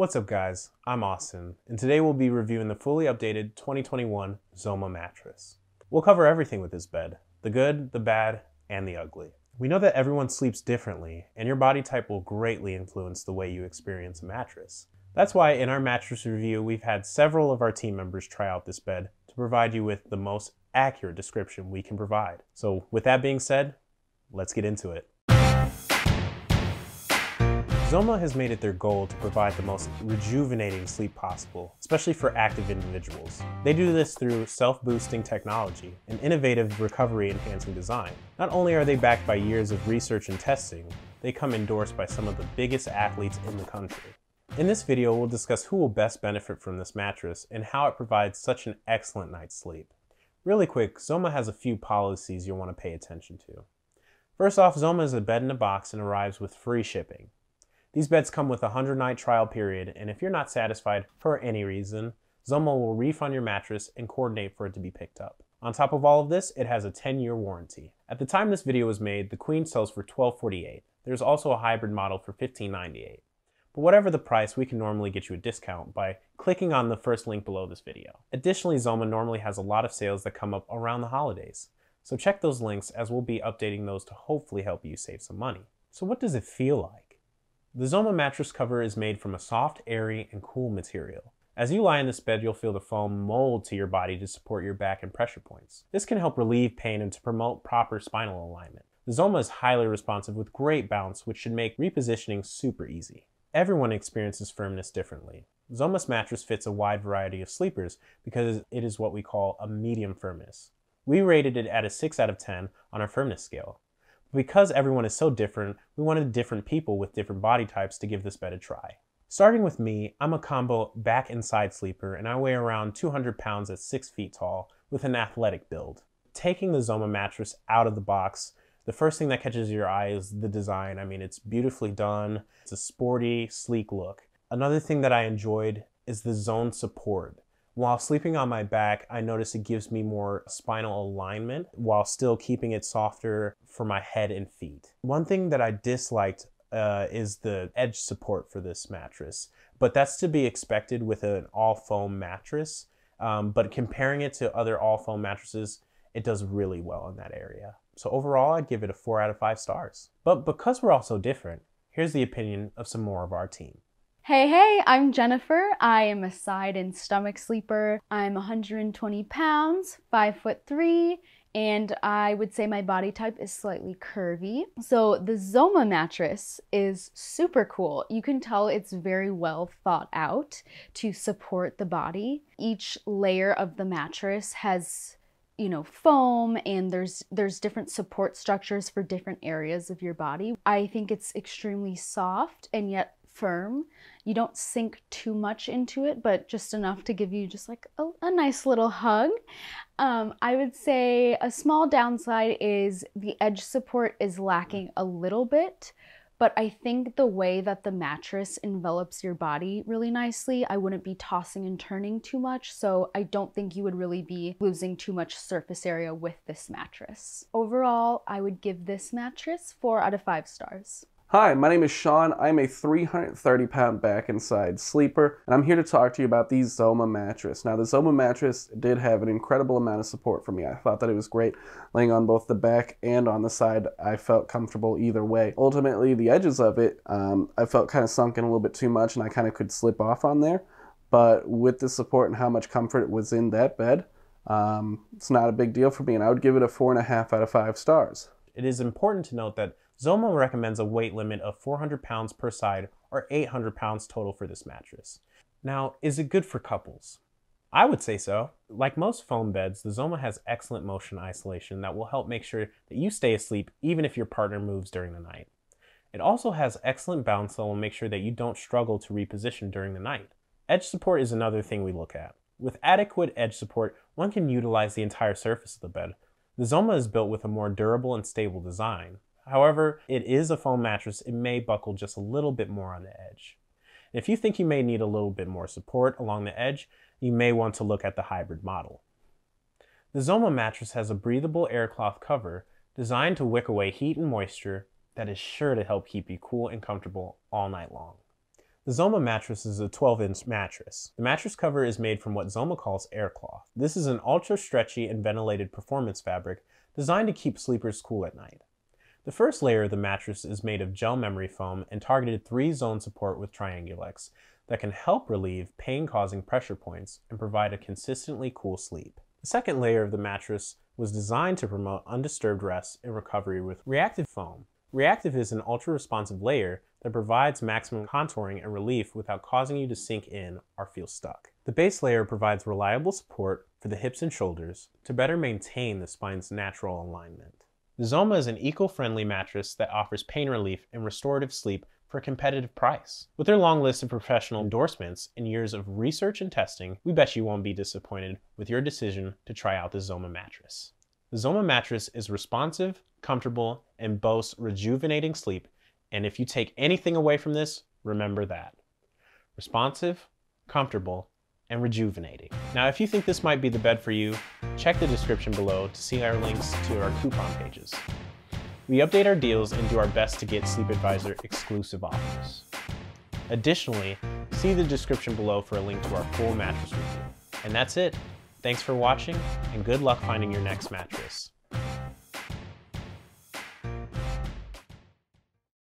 What's up guys, I'm Austin, and today we'll be reviewing the fully updated 2021 Zoma mattress. We'll cover everything with this bed, the good, the bad, and the ugly. We know that everyone sleeps differently, and your body type will greatly influence the way you experience a mattress. That's why in our mattress review, we've had several of our team members try out this bed to provide you with the most accurate description we can provide. So with that being said, let's get into it. Zoma has made it their goal to provide the most rejuvenating sleep possible, especially for active individuals. They do this through self-boosting technology and innovative recovery-enhancing design. Not only are they backed by years of research and testing, they come endorsed by some of the biggest athletes in the country. In this video, we'll discuss who will best benefit from this mattress and how it provides such an excellent night's sleep. Really quick, Zoma has a few policies you'll want to pay attention to. First off, Zoma is a bed in a box and arrives with free shipping. These beds come with a 100 night trial period, and if you're not satisfied for any reason, Zoma will refund your mattress and coordinate for it to be picked up. On top of all of this, it has a 10 year warranty. At the time this video was made, the Queen sells for 1248. There's also a hybrid model for 1598. But whatever the price, we can normally get you a discount by clicking on the first link below this video. Additionally, Zoma normally has a lot of sales that come up around the holidays. So check those links as we'll be updating those to hopefully help you save some money. So what does it feel like? The Zoma mattress cover is made from a soft, airy, and cool material. As you lie in this bed, you'll feel the foam mold to your body to support your back and pressure points. This can help relieve pain and to promote proper spinal alignment. The Zoma is highly responsive with great bounce, which should make repositioning super easy. Everyone experiences firmness differently. Zoma's mattress fits a wide variety of sleepers because it is what we call a medium firmness. We rated it at a 6 out of 10 on our firmness scale. Because everyone is so different, we wanted different people with different body types to give this bed a try. Starting with me, I'm a combo back and side sleeper and I weigh around 200 pounds at 6 feet tall with an athletic build. Taking the Zoma mattress out of the box, the first thing that catches your eye is the design. I mean, it's beautifully done. It's a sporty, sleek look. Another thing that I enjoyed is the zone support. While sleeping on my back, I notice it gives me more spinal alignment while still keeping it softer for my head and feet. One thing that I disliked uh, is the edge support for this mattress, but that's to be expected with an all foam mattress. Um, but comparing it to other all foam mattresses, it does really well in that area. So overall, I'd give it a four out of five stars. But because we're all so different, here's the opinion of some more of our team. Hey, hey, I'm Jennifer. I am a side and stomach sleeper. I'm 120 pounds, 5 foot 3, and I would say my body type is slightly curvy. So the Zoma mattress is super cool. You can tell it's very well thought out to support the body. Each layer of the mattress has you know foam and there's there's different support structures for different areas of your body. I think it's extremely soft and yet firm. You don't sink too much into it, but just enough to give you just like a, a nice little hug. Um, I would say a small downside is the edge support is lacking a little bit, but I think the way that the mattress envelops your body really nicely, I wouldn't be tossing and turning too much, so I don't think you would really be losing too much surface area with this mattress. Overall, I would give this mattress 4 out of 5 stars. Hi, my name is Sean. I'm a 330 pound back and side sleeper, and I'm here to talk to you about the Zoma mattress. Now, the Zoma mattress did have an incredible amount of support for me. I thought that it was great laying on both the back and on the side. I felt comfortable either way. Ultimately, the edges of it, um, I felt kind of sunk in a little bit too much, and I kind of could slip off on there. But with the support and how much comfort was in that bed, um, it's not a big deal for me, and I would give it a four and a half out of five stars. It is important to note that Zoma recommends a weight limit of 400 pounds per side or 800 pounds total for this mattress. Now, is it good for couples? I would say so. Like most foam beds, the Zoma has excellent motion isolation that will help make sure that you stay asleep even if your partner moves during the night. It also has excellent bounce that will make sure that you don't struggle to reposition during the night. Edge support is another thing we look at. With adequate edge support, one can utilize the entire surface of the bed. The Zoma is built with a more durable and stable design, However, it is a foam mattress, it may buckle just a little bit more on the edge. If you think you may need a little bit more support along the edge, you may want to look at the hybrid model. The Zoma mattress has a breathable aircloth cover designed to wick away heat and moisture that is sure to help keep you cool and comfortable all night long. The Zoma mattress is a 12 inch mattress. The mattress cover is made from what Zoma calls aircloth. This is an ultra stretchy and ventilated performance fabric designed to keep sleepers cool at night. The first layer of the mattress is made of gel memory foam and targeted three zone support with Triangulex that can help relieve pain causing pressure points and provide a consistently cool sleep. The second layer of the mattress was designed to promote undisturbed rest and recovery with Reactiv foam. Reactiv is an ultra responsive layer that provides maximum contouring and relief without causing you to sink in or feel stuck. The base layer provides reliable support for the hips and shoulders to better maintain the spine's natural alignment. Zoma is an eco-friendly mattress that offers pain relief and restorative sleep for a competitive price. With their long list of professional endorsements and years of research and testing, we bet you won't be disappointed with your decision to try out the Zoma mattress. The Zoma mattress is responsive, comfortable, and boasts rejuvenating sleep, and if you take anything away from this, remember that. Responsive, comfortable, and rejuvenating. Now, if you think this might be the bed for you, check the description below to see our links to our coupon pages. We update our deals and do our best to get Sleep Advisor exclusive offers. Additionally, see the description below for a link to our full mattress review. And that's it. Thanks for watching, and good luck finding your next mattress.